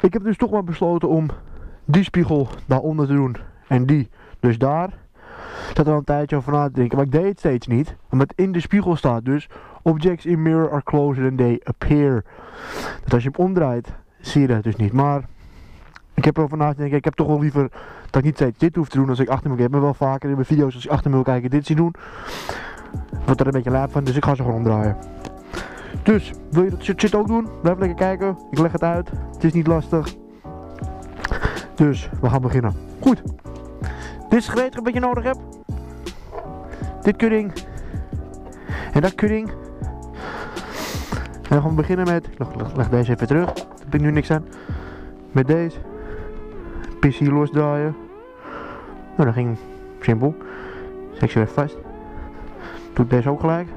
Ik heb dus toch maar besloten om die spiegel daaronder te doen en die dus daar. Ik zat er al een tijdje over na te denken, maar ik deed het steeds niet. Omdat in de spiegel staat dus, objects in mirror are closer than they appear. Dat als je hem omdraait, zie je dat dus niet. Maar ik heb erover na te denken, ik heb toch wel liever dat ik niet steeds dit hoef te doen als ik achter me kijk. Ik heb me wel vaker in mijn video's als ik achter me wil kijken dit zien doen. Wordt er een beetje laat van, dus ik ga ze gewoon omdraaien. Dus, wil je dat shit ook doen? Blijf lekker kijken. Ik leg het uit. Het is niet lastig. Dus, we gaan beginnen. Goed. Dit is het wat je nodig hebt. Dit kudding. En dat kudding. En dan gaan we beginnen met... Leg, leg, leg deze even terug. Daar heb ik nu niks aan. Met deze. Hier losdraaien. Nou, dat ging simpel. Zet je weer vast. Doe deze ook gelijk.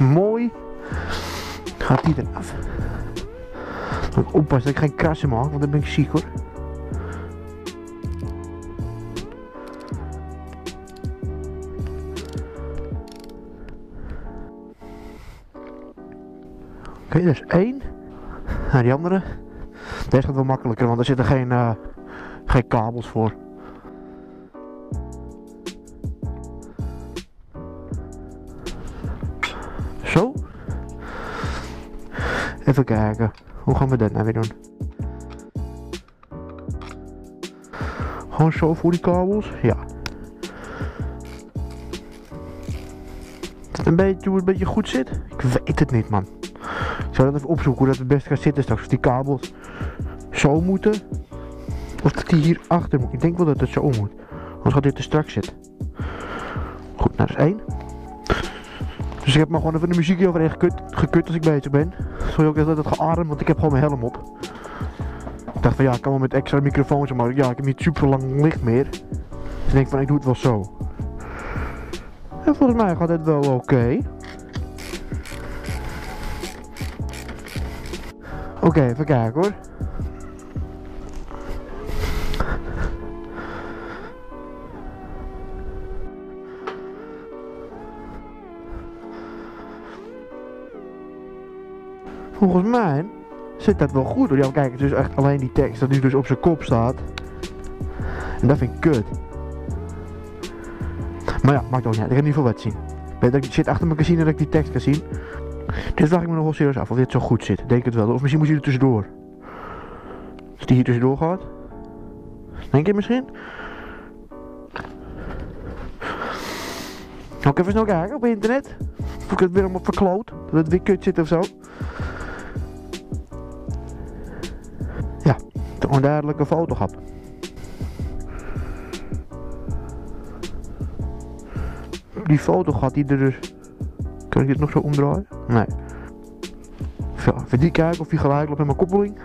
Mooi. Gaat die eraf. Moet oppassen dat ik geen krassen maak, want dan ben ik ziek hoor. Oké, dat is één. Nou, die andere. Deze gaat wel makkelijker, want er zitten geen, uh, geen kabels voor. Even kijken. Hoe gaan we dat nou weer doen? Gewoon zo voor die kabels? Ja. Een beetje hoe het een beetje goed zit? Ik weet het niet, man. Ik zou even opzoeken hoe dat het best gaat zitten straks. Of die kabels zo moeten. Of dat die hier achter moet. Ik denk wel dat het zo moet. Anders gaat dit te strak zitten. Goed, nou dat is één. Dus ik heb maar gewoon even de muziek overheen gekut, gekut als ik bezig ben. Sorry ook dat het geademd, want ik heb gewoon mijn helm op. Ik dacht van ja, ik kan wel met extra microfoons, maar ja, ik heb niet super lang licht meer. Dus ik denk van ik doe het wel zo. En volgens mij gaat het wel oké. Oké, even kijken hoor. Volgens mij zit dat wel goed. Ja, kijk, het is echt alleen die tekst dat nu dus op zijn kop staat. En dat vind ik kut. Maar ja, maakt ook niet uit. Ik heb niet veel wat zien. Weet dat ik shit achter zien en dat ik die tekst kan zien. Dit vraag ik me nog wel serieus af of dit zo goed zit. Denk het wel. Of misschien moet je er tussendoor. Als die hier tussendoor gaat. Denk je misschien? Zal ik even snel kijken op internet? Of ik het weer allemaal verkloot? Dat het weer kut zit of zo? Onduidelijke foto gehad. Die foto gaat die er dus... Kan ik dit nog zo omdraaien? Nee. Even die kijken of die gelijk loopt met mijn koppeling.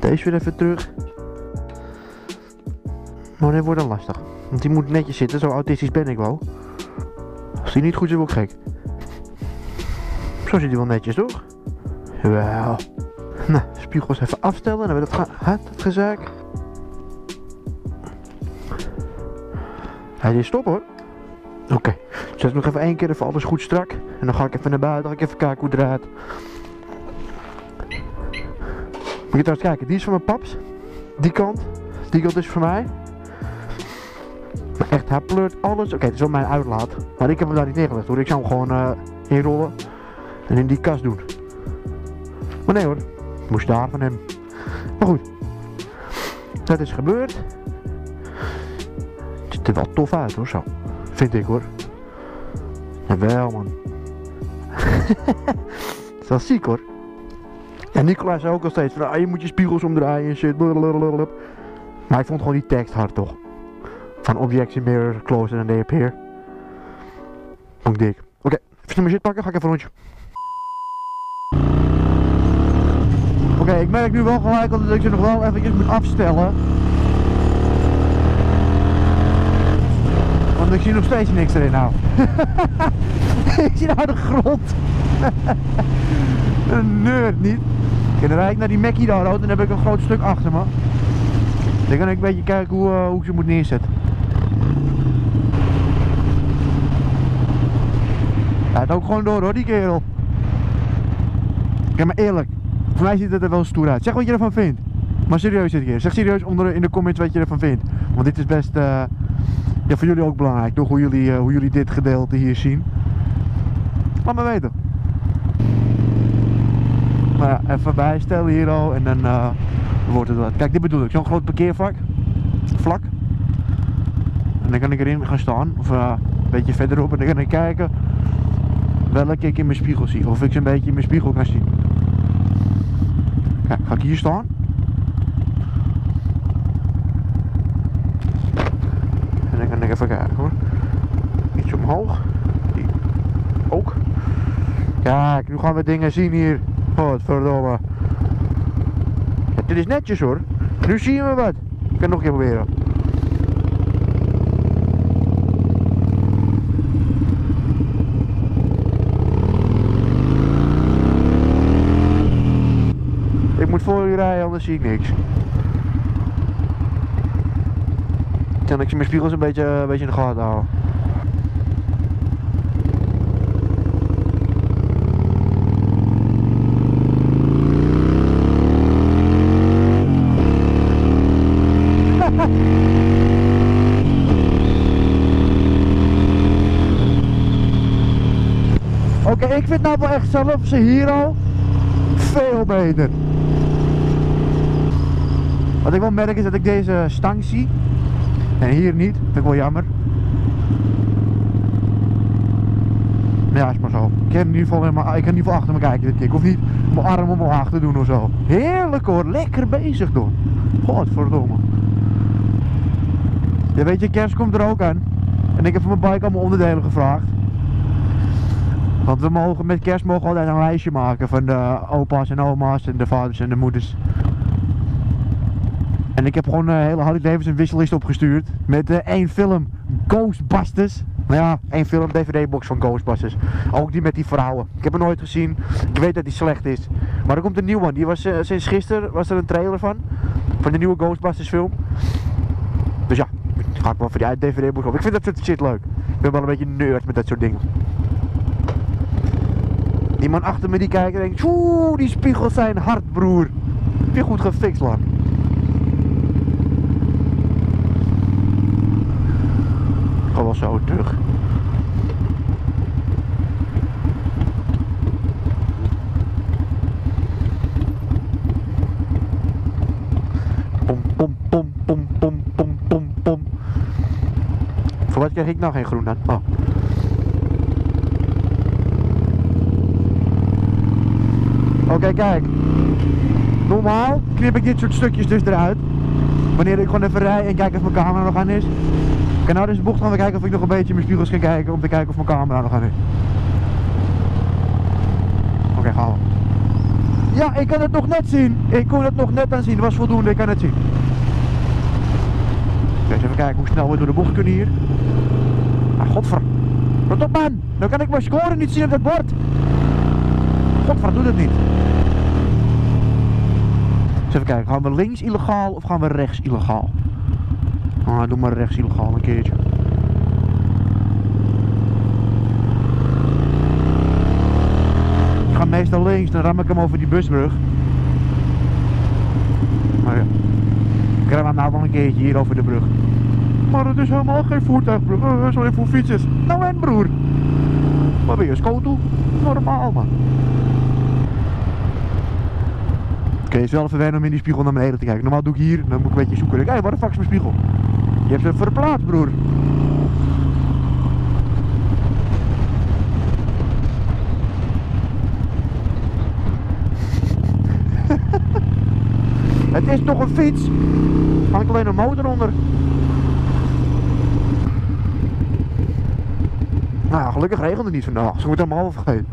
Deze weer even terug. Maar dit wordt dan lastig. Want die moet netjes zitten, zo autistisch ben ik wel. Als die niet goed zit, word ik gek. Zo zit hij wel netjes, toch? Wel. Nou, spiegels even afstellen. Dan hebben we dat, ha, dat. Hij is stop hoor. Oké. Zet nog even één keer even alles goed strak. En dan ga ik even naar buiten. Dan ga ik even kijken hoe het draait. Moet je trouwens kijken. Die is van mijn paps. Die kant. Die kant is voor mij. Echt, hij pleurt alles. Oké, okay, het is wel mijn uitlaat. Maar ik heb hem daar niet neergelegd hoor. Ik zou hem gewoon uh, inrollen. En in die kast doen. Maar nee hoor. Moest daar van hem. Maar goed. Dat is gebeurd. Het ziet er wel tof uit hoor, zo. Vind ik hoor. Jawel man. Het is wel ziek hoor. En Nicola zei ook al steeds van, ah, je moet je spiegels omdraaien en shit. Maar ik vond gewoon die tekst hard toch. Van objects in mirror closer than they appear. Vond ik dik. Oké, okay, even mijn shit pakken, ga ik even een rondje. Oké, ik merk nu wel gelijk dat ik ze nog wel eventjes moet afstellen. Want ik zie nog steeds niks erin nou. ik zie nou de grond. een nerd niet. En dan rijd ik naar die Mackie daar en dan heb ik een groot stuk achter me. Dan kan ik een beetje kijken hoe, uh, hoe ik ze moet neerzetten. Hij gaat ook gewoon door hoor, die kerel. Ja, maar eerlijk. Voor mij ziet het er wel stoer uit. Zeg wat je ervan vindt. Maar serieus dit keer. Zeg serieus onder in de comments wat je ervan vindt. Want dit is best eh, ja, voor jullie ook belangrijk. Toch hoe jullie, eh, hoe jullie dit gedeelte hier zien. Laat me weten. Maar ja, even bijstellen hier al en dan eh, wordt het wat. Kijk, dit bedoel ik. Zo'n groot parkeervak. Vlak. En dan kan ik erin gaan staan. Of een beetje verderop. En dan kan ik kijken welke ik in mijn spiegel zie. Of ik ze een beetje in mijn spiegel kan zien. Kijk, ga ik hier staan. En dan kan ik even kijken hoor. Iets omhoog. Die ook. Kijk, nu gaan we dingen zien hier. Godverdomme. Ja, dit is netjes hoor. Nu zien we wat. Ik kan nog een keer proberen. Ik moet voor u rijden, anders zie ik niks. Kan ik mijn spiegels een beetje, een beetje in de gaten houden. Oké, ik vind nou wel echt zelf ze hier al veel beter. Wat ik wel merk is dat ik deze stang zie. En hier niet. Vind ik wel jammer. Maar ja, is maar zo. Ik kan in ieder geval, ik kan achter me kijken dit keer. Ik hoef niet mijn arm omlaag te doen of zo. Heerlijk hoor. Lekker bezig door. Godverdomme. Ja, weet je, kerst komt er ook aan. En ik heb voor mijn bike allemaal onderdelen gevraagd. Want we mogen met kerst mogen altijd een lijstje maken van de opa's en oma's en de vaders en de moeders. En ik heb gewoon uh, hele Harley Davidson wisselist opgestuurd met uh, één film Ghostbusters. Nou ja, één film DVD-box van Ghostbusters. Ook die met die vrouwen. Ik heb hem nooit gezien. Ik weet dat die slecht is. Maar er komt een nieuw one. Die was uh, sinds gisteren was er een trailer van. Van de nieuwe Ghostbusters film. Dus ja, ga ik wel voor die DVD-box op. Ik vind dat soort shit leuk. Ik ben wel een beetje nerd met dat soort dingen. Die man achter me die kijkt en denkt, oeh, die spiegels zijn hard, broer. Heb je goed gefixt, man. Ik ga wel zo terug. Pom, pom, pom, pom, pom, pom, pom, pom. Voor wat krijg ik nou geen groen dan? Oh. Oké, kijk. Normaal knip ik dit soort stukjes dus eruit. Wanneer ik gewoon even rij en kijk of mijn camera nog aan is. Kan nou dus de bocht gaan we kijken of ik nog een beetje in mijn spiegels kan kijken om te kijken of mijn camera nog aan is. Oké, gaan we. Ja, ik kan het nog net zien. Ik kon het nog net aan zien. Dat was voldoende, ik kan het zien. Oké, eens even kijken hoe snel we door de bocht kunnen hier. Ah, godver. Rot op man. Dan kan ik mijn score niet zien op dat bord. Godver, doe dat niet. Eens even kijken, gaan we links illegaal of gaan we rechts illegaal? Ah, doe maar rechts illegaal een keertje. Ik ga meestal links, dan ram ik hem over die busbrug. Maar ja, ik ram hem nou wel een keertje hier over de brug. Maar het is helemaal geen voertuigbrug, uh, sorry voor fietsers. Nou en broer. Maar ben je scoto? Normaal man. Oké, het is wel om in die spiegel naar beneden te kijken. Normaal doe ik hier, dan moet ik een beetje zoeken. Kijk, waar de fuck is mijn spiegel? Je hebt ze verplaatst, broer. Het is toch een fiets? Hangt alleen een motor onder. Nou gelukkig regent het niet vandaag. Ze moeten allemaal vergeten.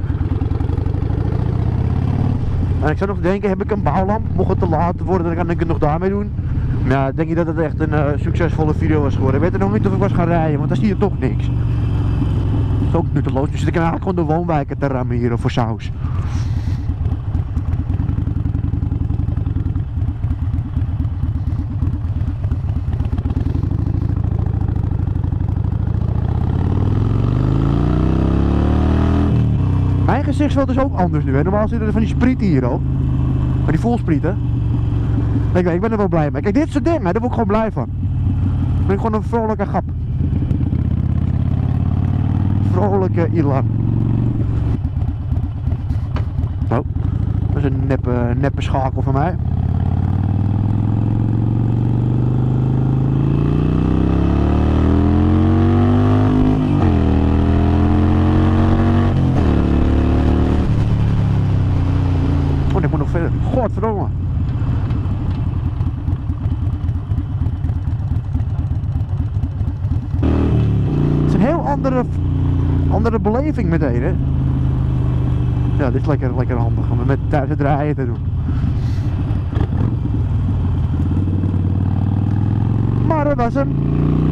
En ik zou nog denken, heb ik een bouwlamp? Mocht het te laat worden, dan kan ik het nog daarmee doen. Ja, denk je dat het echt een uh, succesvolle video was geworden. Ik weet nog niet of ik was gaan rijden, want dan zie je toch niks. Dat is ook nutteloos. Dus ik kan eigenlijk gewoon de woonwijken te rammen hier voor saus. gezichtsveld is ook anders nu. Normaal zitten er van die sprieten hier ook. Maar die volsprieten. Ik, ik ben er wel blij mee. Kijk, dit soort dingen, daar word ik gewoon blij van. Ik ben gewoon een vrolijke grap. Vrolijke Ilan. Oh, dat is een neppe, neppe schakel van mij. Oh, ik moet nog verder. Godverdomme. Het is een heel andere, andere beleving meteen, hè? Ja, dit is lekker, lekker handig om met thuis het rijden te doen. Maar dat was hem.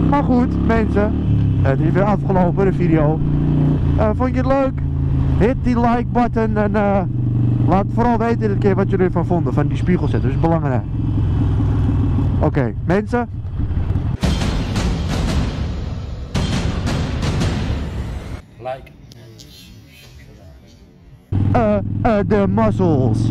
Maar goed, mensen. Het is weer afgelopen, de video. Eh, vond je het leuk? Hit die like button en eh, laat vooral weten dit keer wat jullie ervan vonden. Van die spiegelzetten, dat is belangrijk. Oké, mensen. Uh, uh, the muscles.